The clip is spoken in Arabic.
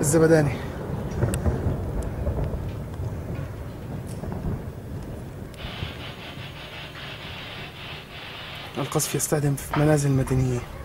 الزبداني. القصف يستخدم في منازل مدنية.